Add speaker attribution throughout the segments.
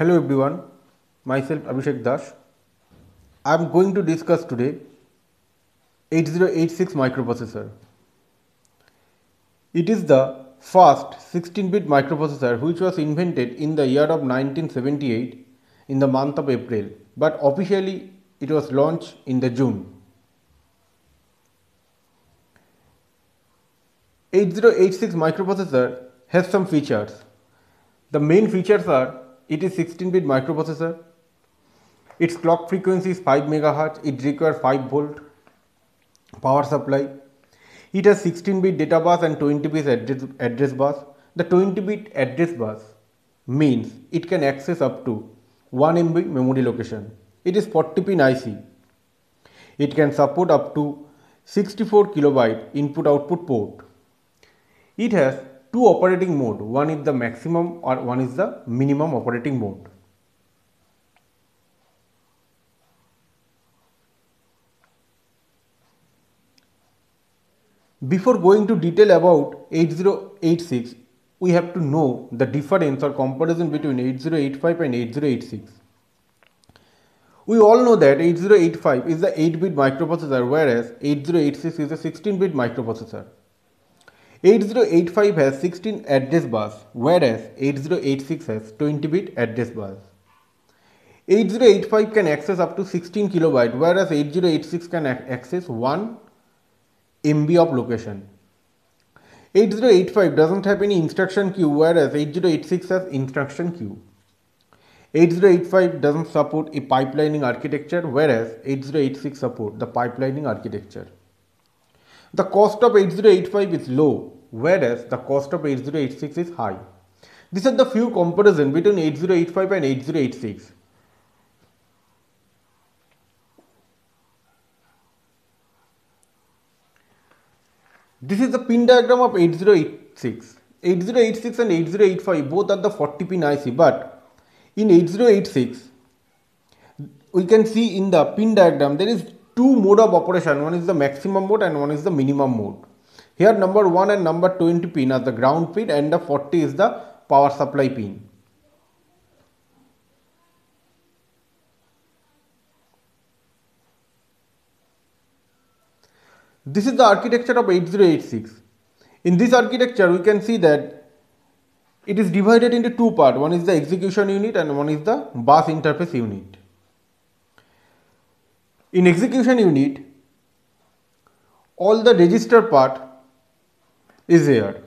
Speaker 1: Hello everyone, myself Abhishek Das. I am going to discuss today 8086 microprocessor. It is the first 16-bit microprocessor which was invented in the year of 1978 in the month of April, but officially it was launched in the June. 8086 microprocessor has some features. The main features are it is 16-bit microprocessor. Its clock frequency is 5 MHz. It requires 5 volt power supply. It has 16-bit data bus and 20-bit address, address bus. The 20-bit address bus means it can access up to 1 MB memory location. It is 40 pin IC. It can support up to 64 kilobyte input output port. It has two operating mode. One is the maximum or one is the minimum operating mode. Before going to detail about 8086 we have to know the difference or comparison between 8085 and 8086 we all know that 8085 is the 8 bit microprocessor whereas 8086 is a 16 bit microprocessor 8085 has 16 address bus whereas 8086 has 20 bit address bus. 8085 can access up to 16 kilobyte whereas 8086 can access 1 MB of location. 8085 doesn't have any instruction queue whereas 8086 has instruction queue. 8085 doesn't support a pipelining architecture whereas 8086 support the pipelining architecture. The cost of 8085 is low, whereas the cost of 8086 is high. These are the few comparison between 8085 and 8086. This is the pin diagram of 8086. 8086 and 8085 both are the 40 pin IC but in 8086 we can see in the pin diagram there is two mode of operation. One is the maximum mode and one is the minimum mode. Here number 1 and number 20 pin are the ground pin and the 40 is the power supply pin this is the architecture of 8086 in this architecture we can see that it is divided into two parts one is the execution unit and one is the bus interface unit in execution unit, all the register part is there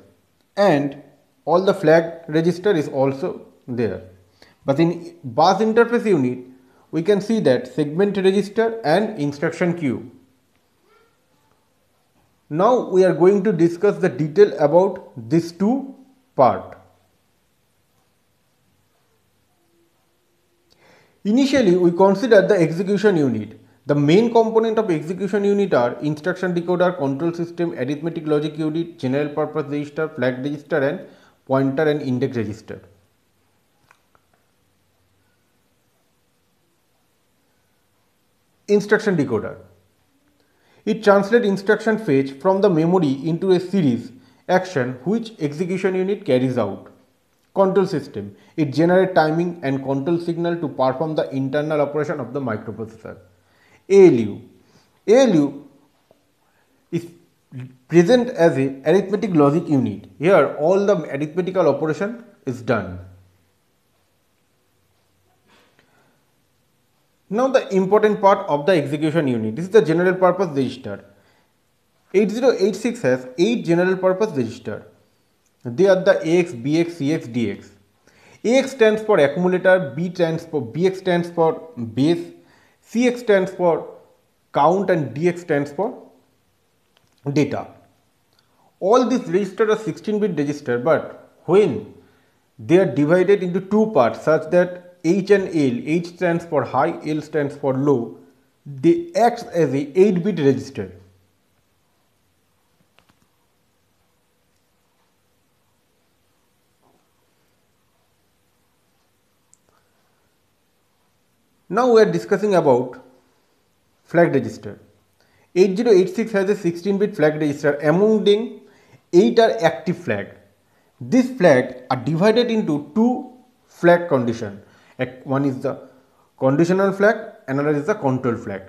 Speaker 1: and all the flag register is also there. But in bus interface unit, we can see that segment register and instruction queue. Now we are going to discuss the detail about these two part. Initially, we consider the execution unit. The main component of execution unit are instruction decoder, control system, arithmetic logic unit, general purpose register, flag register and pointer and index register. Instruction decoder. It translates instruction fetch from the memory into a series action which execution unit carries out. Control system. It generates timing and control signal to perform the internal operation of the microprocessor. ALU. ALU is present as a arithmetic logic unit. Here all the arithmetical operation is done. Now the important part of the execution unit. This is the general purpose register. 8086 has 8 general purpose register. They are the AX, BX, CX, DX. AX stands for accumulator, B stands for BX stands for base, CX stands for count and DX stands for data. All these registers are 16 bit register but when they are divided into two parts such that H and L, H stands for high, L stands for low, they act as a 8 bit register. Now we are discussing about flag register. 8086 has a 16 bit flag register among them 8 are active flag. These flags are divided into two flag condition. One is the conditional flag, another is the control flag.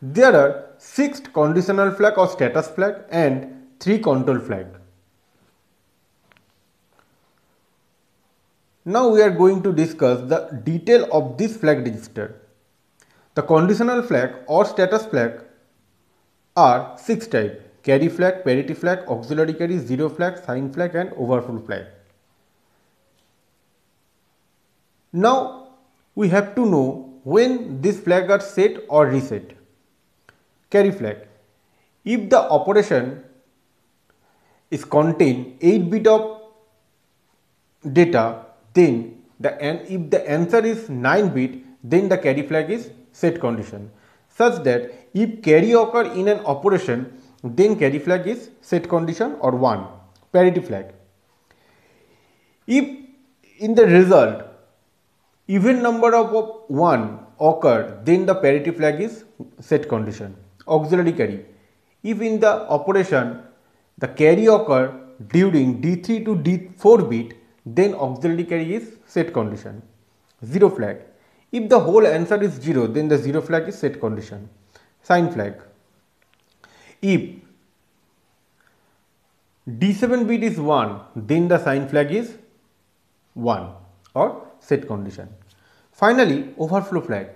Speaker 1: There are six conditional flag or status flag and three control flag. Now we are going to discuss the detail of this flag register. The conditional flag or status flag are six type carry flag, parity flag, auxiliary carry, zero flag, sign flag and overflow flag. Now we have to know when this flag are set or reset. Carry flag. If the operation is contain 8 bit of data then the if the answer is 9 bit then the carry flag is set condition such that if carry occur in an operation then carry flag is set condition or 1 parity flag. If in the result even number of 1 occur then the parity flag is set condition auxiliary carry. If in the operation the carry occur during D3 to D4 bit then auxiliary carry is set condition. 0 flag. If the whole answer is 0 then the 0 flag is set condition. Sign flag. If D7 bit is 1 then the sign flag is 1 or set condition. Finally, overflow flag.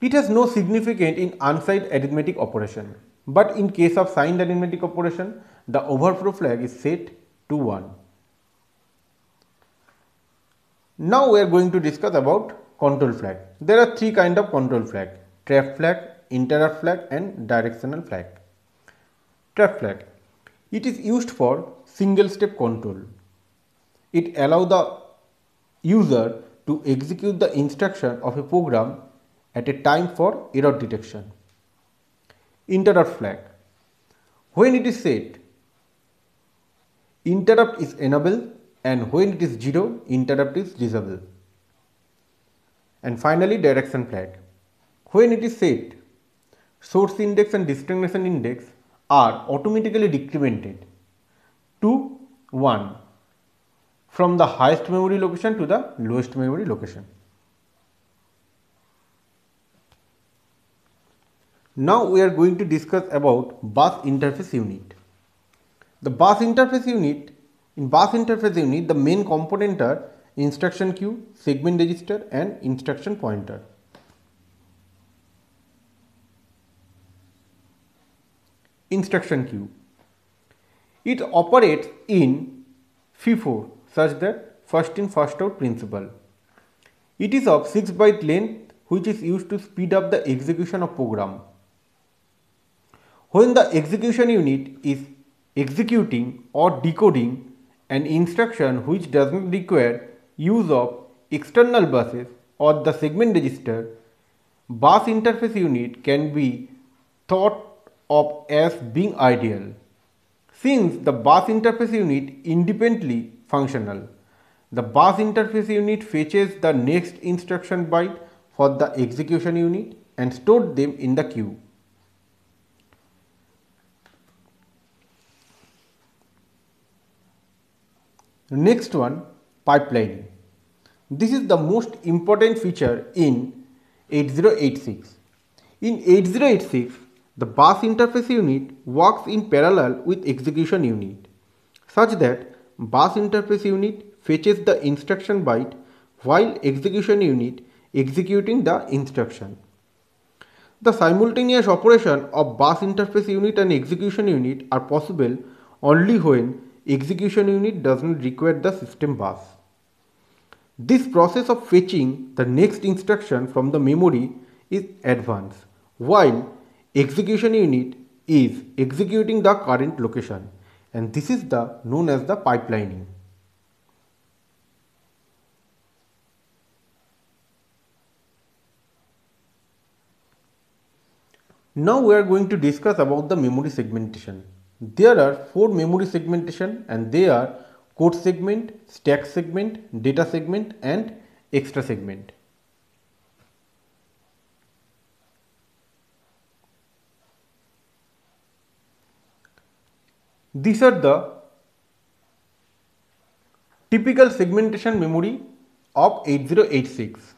Speaker 1: It has no significance in unsigned arithmetic operation, but in case of signed arithmetic operation, the overflow flag is set to 1. Now we are going to discuss about control flag. There are three kind of control flag, trap flag, interrupt flag and directional flag. Trap flag. It is used for single step control. It allows the user to execute the instruction of a program at a time for error detection. Interrupt flag. When it is set, interrupt is enabled and when it is 0 interrupt is disable. And finally direction flag. When it is set source index and destination index are automatically decremented to 1 from the highest memory location to the lowest memory location. Now we are going to discuss about bus interface unit. The bus interface unit in bus interface unit, the main component are instruction queue, segment register and instruction pointer. Instruction queue. It operates in FIFO such that first in first out principle. It is of 6 byte length which is used to speed up the execution of program. When the execution unit is executing or decoding an instruction which does not require use of external buses or the segment register, bus interface unit can be thought of as being ideal. Since the bus interface unit independently functional, the bus interface unit fetches the next instruction byte for the execution unit and stored them in the queue. Next one pipelining. This is the most important feature in 8086. In 8086, the bus interface unit works in parallel with execution unit such that bus interface unit fetches the instruction byte while execution unit executing the instruction. The simultaneous operation of bus interface unit and execution unit are possible only when execution unit does not require the system bus. This process of fetching the next instruction from the memory is advanced, while execution unit is executing the current location and this is the known as the pipelining. Now we are going to discuss about the memory segmentation. There are four memory segmentation and they are code segment, stack segment, data segment and extra segment. These are the typical segmentation memory of 8086.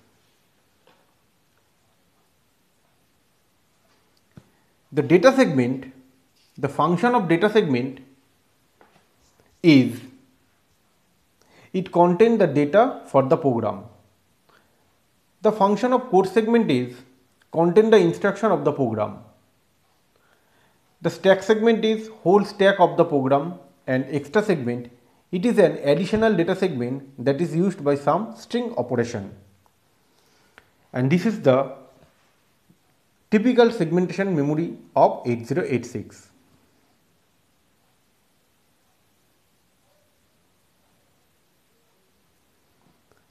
Speaker 1: The data segment, the function of data segment is it contains the data for the program. The function of code segment is contain the instruction of the program. The stack segment is whole stack of the program and extra segment it is an additional data segment that is used by some string operation. And this is the typical segmentation memory of 8086.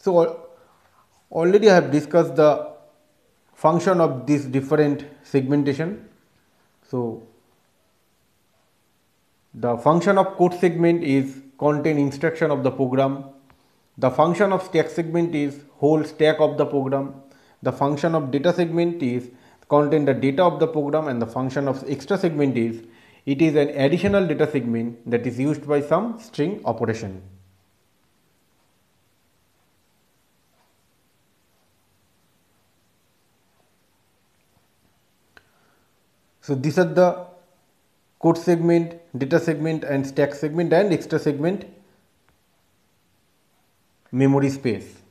Speaker 1: So already I have discussed the function of this different segmentation. So the function of code segment is contain instruction of the program. The function of stack segment is whole stack of the program. The function of data segment is contain the data of the program and the function of extra segment is it is an additional data segment that is used by some string operation. So these are the code segment, data segment and stack segment and extra segment memory space.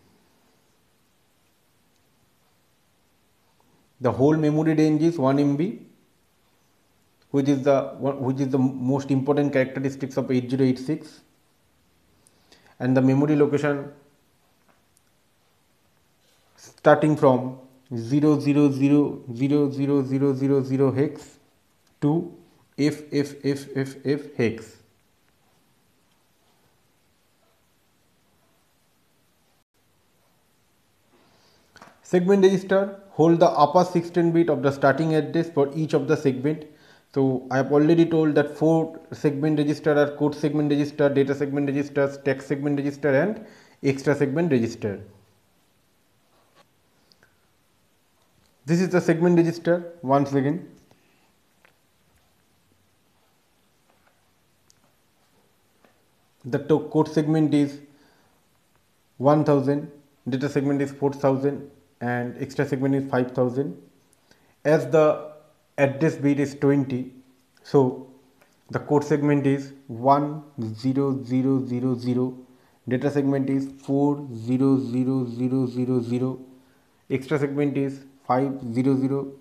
Speaker 1: The whole memory range is 1 MB which is the which is the most important characteristics of 8086 and the memory location starting from 0000000 hex to if if if if if hex. Segment register hold the upper 16 bit of the starting address for each of the segment. So i have already told that four segment register are code segment register data segment register stack segment register and extra segment register this is the segment register once again. The code segment is 1000 data segment is 4000 and extra segment is 5000 as the address bit is 20 so the code segment is 10000 data segment is 400000 extra segment is 50000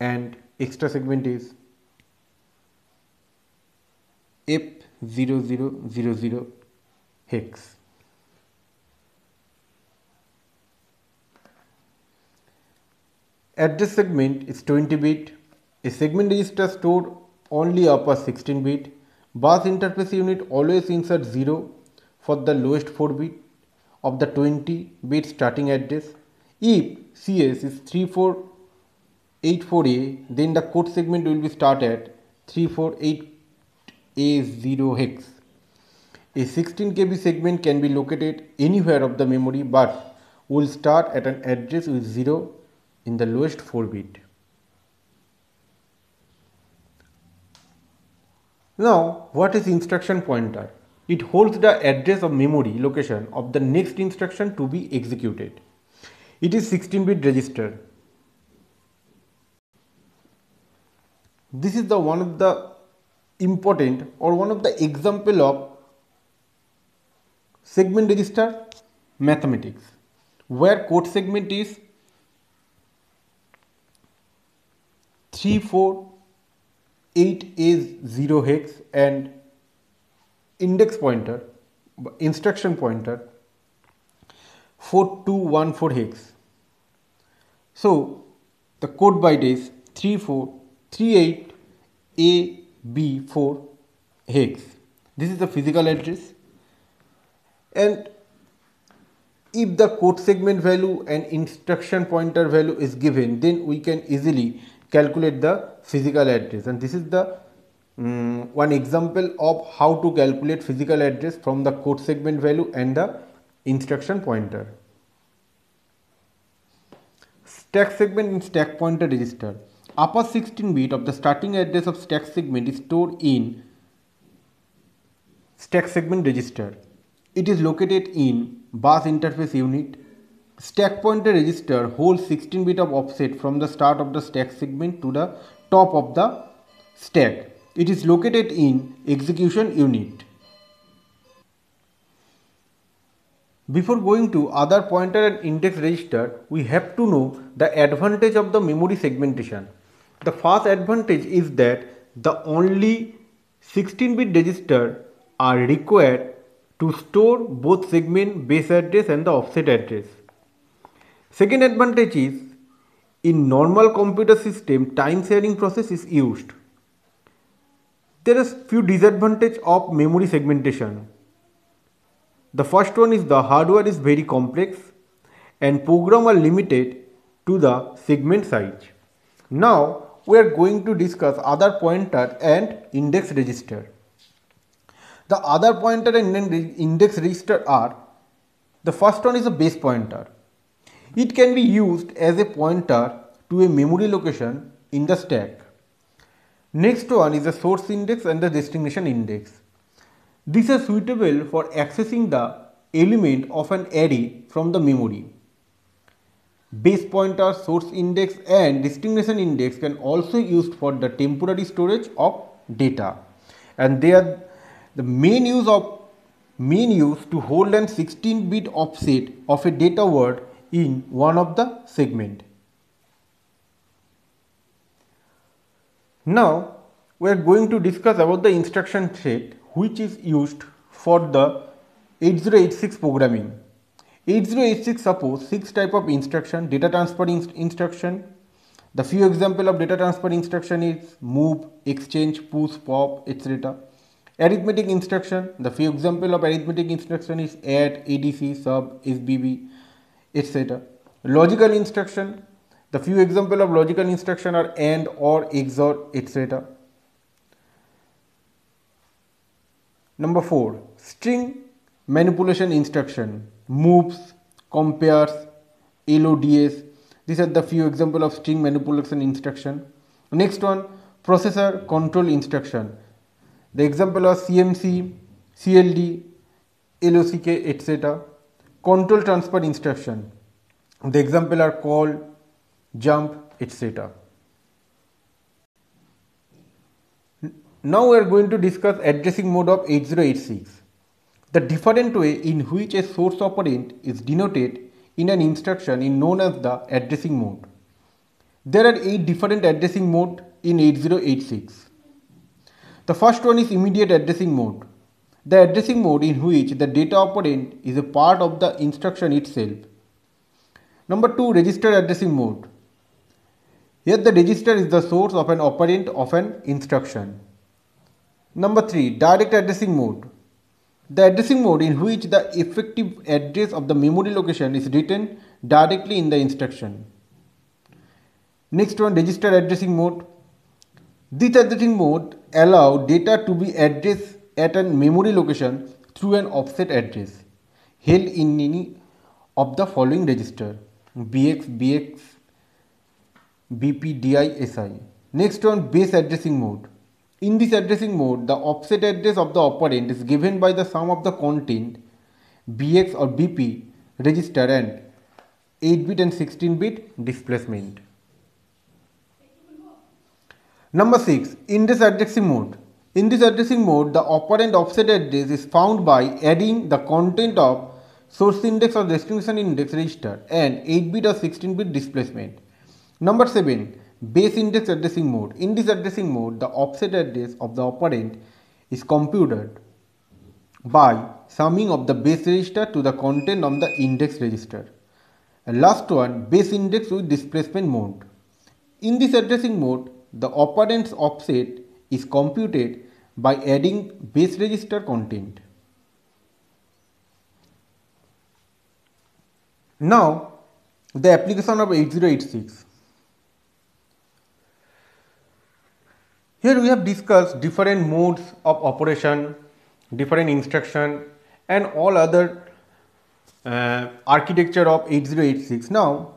Speaker 1: and extra segment is if 0000 hex. Address segment is 20 bit. A segment register stored only upper 16 bit. Bus interface unit always insert 0 for the lowest 4 bit of the 20 bit starting address. If CS is 3484A then the code segment will be started at 348 a0 hex. A 16 KB segment can be located anywhere of the memory but will start at an address with 0 in the lowest 4 bit. Now, what is instruction pointer? It holds the address of memory location of the next instruction to be executed. It is 16 bit register. This is the one of the important or one of the example of segment register mathematics where code segment is 348 is 0 hex and index pointer instruction pointer 4214 hex so the code byte is 3438 a B4 hex. This is the physical address and if the code segment value and instruction pointer value is given then we can easily calculate the physical address and this is the um, one example of how to calculate physical address from the code segment value and the instruction pointer. Stack segment in stack pointer register upper 16 bit of the starting address of stack segment is stored in stack segment register. It is located in bus interface unit. Stack pointer register holds 16 bit of offset from the start of the stack segment to the top of the stack. It is located in execution unit. Before going to other pointer and index register, we have to know the advantage of the memory segmentation. The first advantage is that the only 16-bit register are required to store both segment base address and the offset address. Second advantage is in normal computer system time sharing process is used. There is few disadvantage of memory segmentation. The first one is the hardware is very complex and program are limited to the segment size. Now we are going to discuss other pointer and index register. The other pointer and index register are the first one is a base pointer. It can be used as a pointer to a memory location in the stack. Next one is the source index and the destination index. This is suitable for accessing the element of an array from the memory. Base pointer, source index and destination index can also be used for the temporary storage of data and they are the main use of main use to hold an 16 bit offset of a data word in one of the segment. Now we are going to discuss about the instruction set which is used for the 8086 programming. 8086 supports 6 type of instruction, data transfer inst instruction. The few example of data transfer instruction is move, exchange, push, pop, etc. Arithmetic instruction, the few example of arithmetic instruction is add, ADC, sub, SBB, etc. Logical instruction, the few example of logical instruction are AND, OR, XOR, etc. Number 4. String manipulation instruction moves, compares, LODS. These are the few example of string manipulation instruction. Next one, processor control instruction. The example of CMC, CLD, LOCK, etc. Control transfer instruction. The example are call, jump, etc. Now we are going to discuss addressing mode of 8086. The different way in which a source operand is denoted in an instruction is known as the addressing mode. There are 8 different addressing mode in 8086. The first one is immediate addressing mode. The addressing mode in which the data operand is a part of the instruction itself. Number 2 register addressing mode. Here the register is the source of an operand of an instruction. Number 3 direct addressing mode. The addressing mode in which the effective address of the memory location is written directly in the instruction. Next one register addressing mode. This addressing mode allow data to be addressed at a memory location through an offset address held in any of the following register BX, BX, BP, DI, SI. Next one base addressing mode. In this addressing mode, the offset address of the operand is given by the sum of the content BX or BP register and 8-bit and 16-bit displacement. Number 6. In this addressing mode. In this addressing mode, the operand offset address is found by adding the content of source index or destination index register and 8-bit or 16-bit displacement. Number 7 base index addressing mode. In this addressing mode, the offset address of the operand is computed by summing of the base register to the content of the index register. And last one, base index with displacement mode. In this addressing mode, the operand's offset is computed by adding base register content. Now, the application of 8086. Here we have discussed different modes of operation, different instruction and all other uh, architecture of 8086. Now,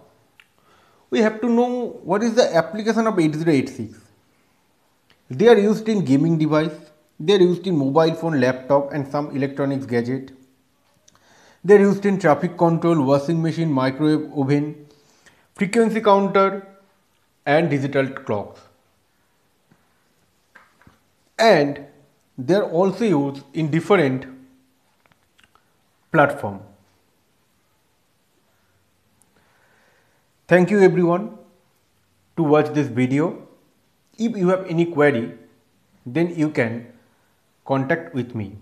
Speaker 1: we have to know what is the application of 8086. They are used in gaming device, they are used in mobile phone, laptop and some electronics gadget. They're used in traffic control, washing machine, microwave, oven, frequency counter and digital clocks. And they're also used in different platform. Thank you everyone to watch this video. If you have any query, then you can contact with me.